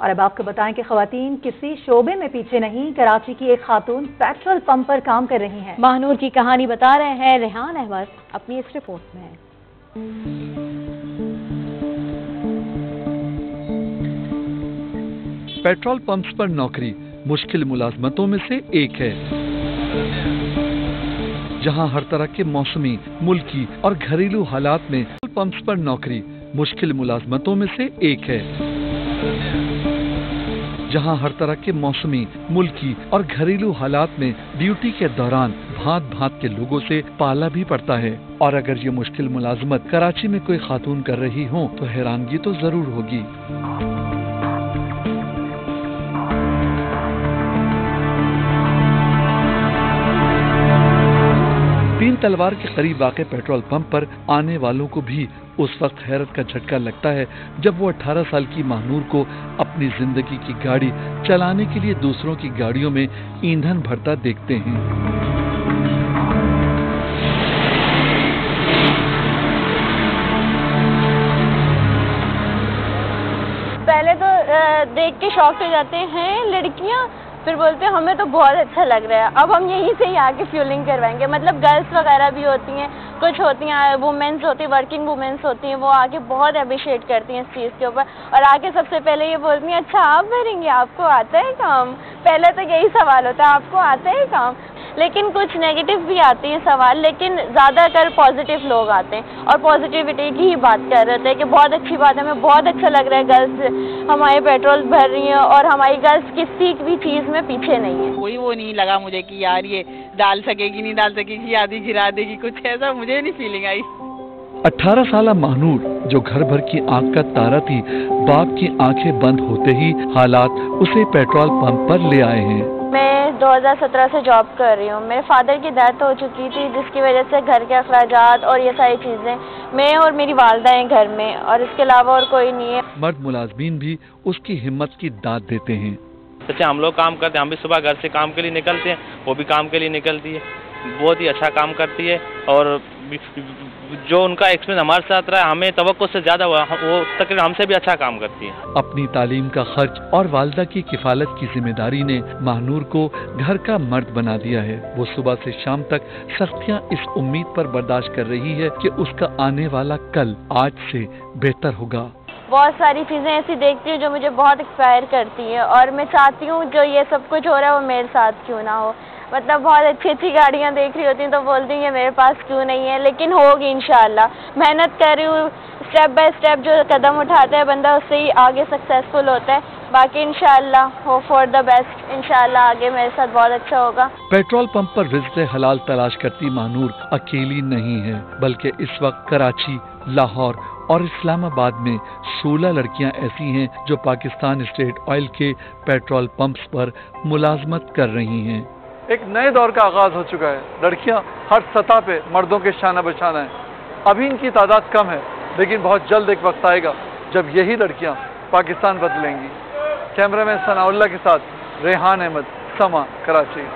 और अब आपको बताएँ कि खातन किसी शोबे में पीछे नहीं कराची की एक खातून पेट्रोल पंप पर काम कर रही हैं। महानूर की कहानी बता रहे हैं रेहान अहमद अपनी इस रिपोर्ट में। पेट्रोल पंप्स पर नौकरी मुश्किल मुलाजमतों में से एक है। जहाँ हर तरह के मौसमी मुल्की और घरेलू हालात में पंप्स पर नौकरी मुश्किल मुलाजमतों में से एक है। जहाँ हर तरह के मौसमी, मुल्की और घरेलू हालात में ड्यूटी के दौरान भात भांत के लोगों से पाला भी पड़ता है। और अगर ये मुश्किल मुलाजमत कराची में कोई खातून कर रही हो तो हैरानगी तो ज़रूर होगी। तीन तलवार के करीब वाक़ पेट्रोल पंप पर आने वालों को भी उस वक्त हैरत का झटका लगता है जब वो 18 साल की महानूर को अपनी ज़िंदगी की गाड़ी चलाने के लिए दूसरों की गाड़ियों में ईंधन भरता देखते हैं। पहले तो देख के शौक हो जाते हैं लड़कियाँ। फिर बोलते हैं, हमें तो बहुत अच्छा लग रहा है। अब हम यहीं से ही आके फ्यूलिंग करवाएँगे। मतलब गर्ल्स वगैरह भी होती हैं, कुछ होती हैं वुमेंस होती हैं वर्किंग वुमेंस होती हैं, वो आके बहुत अप्रिशिएट करती हैं इस चीज़ के ऊपर। और आके सबसे पहले ये बोलती हैं अच्छा आप भरेंगे आपको आता है काम? पहले तो यही सवाल होता है, आपको आता है काम? लेकिन कुछ नेगेटिव भी आती हैं सवाल लेकिन ज़्यादातर पॉजिटिव लोग आते हैं। और पॉजिटिविटी की ही बात कर रहे थे कि बहुत अच्छी बात है हमें बहुत अच्छा लग रहा है गर्ल्स हमारे पेट्रोल भर रही हैं और हमारी गर्ल्स किसी भी चीज़ में पीछे नहीं है। कोई वो नहीं लगा मुझे कि यार ये डाल सकेगी नहीं डाल सकेगी आधी गिरा देगी कुछ ऐसा मुझे नहीं फीलिंग आई। अठारह साल महानूर जो घर भर की आँख का तारा थी बाप की आँखें बंद होते ही हालात उसे पेट्रोल पंप पर ले आए हैं। 2017 से जॉब कर रही हूँ। मेरे फादर की डेथ हो चुकी थी जिसकी वजह से घर के अखराज और ये सारी चीज़ें मैं और मेरी वालदा हैं घर में और इसके अलावा और कोई नहीं है। मर्द मुलाजमीन भी उसकी हिम्मत की दाद देते हैं। अच्छा हम लोग काम करते हैं हम भी सुबह घर से काम के लिए निकलते हैं वो भी काम के लिए निकलती है। बहुत ही अच्छा काम करती है और जो उनका एक्सपीरियंस हमारे साथ रहा है हमें तो से ज़्यादा वो तकरीबन हमसे भी अच्छा काम करती है। अपनी तालीम का खर्च और वालदा की किफालत की ज़िम्मेदारी ने महानूर को घर का मर्द बना दिया है। वो सुबह से शाम तक सख्तियाँ इस उम्मीद पर बर्दाश्त कर रही है कि उसका आने वाला कल आज से बेहतर होगा। बहुत सारी चीज़ें ऐसी देखती हूँ जो मुझे बहुत एक्सपायर करती हैं और मैं चाहती हूँ जो ये सब कुछ हो रहा है वो मेरे साथ क्यों ना हो। मतलब बहुत अच्छी अच्छी गाड़ियाँ देख रही होती हैं तो बोलती हैं, मेरे पास क्यों नहीं है? लेकिन होगी इन मेहनत कर रही हूँ स्टेप बाय स्टेप जो कदम उठाता है, बंदा उससे ही आगे सक्सेसफुल होता है। बाकी इनशाला हो फॉर द बेस्ट इनशाला आगे मेरे साथ बहुत अच्छा होगा। पेट्रोल पंप पर रिश्ते हलाल तलाश करती मानूर अकेली नहीं है, बल्कि इस वक्त कराची, लाहौर और इस्लामाबाद में 16 लड़कियाँ ऐसी हैं, जो पाकिस्तान स्टेट ऑयल के पेट्रोल पंप्स पर मुलाजमत कर रही हैं। एक नए दौर का आगाज़ हो चुका है। लड़कियाँ हर सतह पे मर्दों के शाना बचाना है। अभी इनकी तादाद कम है, लेकिन बहुत जल्द एक वक्त आएगा जब यही लड़कियाँ पाकिस्तान बदलेंगी। कैमरा मैन सनाउल्ला के साथ रेहान अहमद, समा कराची।